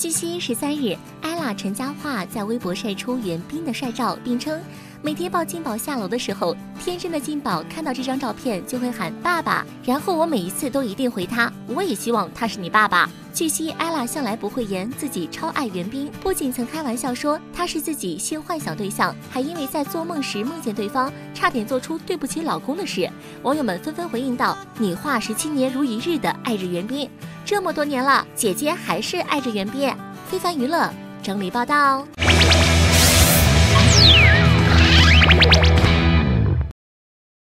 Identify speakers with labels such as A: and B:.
A: 据悉，十三日，艾拉陈嘉桦在微博晒出袁彬的帅照，并称每天抱金宝下楼的时候，天真的金宝看到这张照片就会喊爸爸，然后我每一次都一定回他，我也希望他是你爸爸。据悉，艾拉向来不会言自己超爱袁彬，不仅曾开玩笑说他是自己性幻想对象，还因为在做梦时梦见对方，差点做出对不起老公的事。网友们纷纷回应道：“你画十七年如一日的爱着袁彬。”这么多年了，姐姐还是爱着袁彬。非凡娱乐整理报道。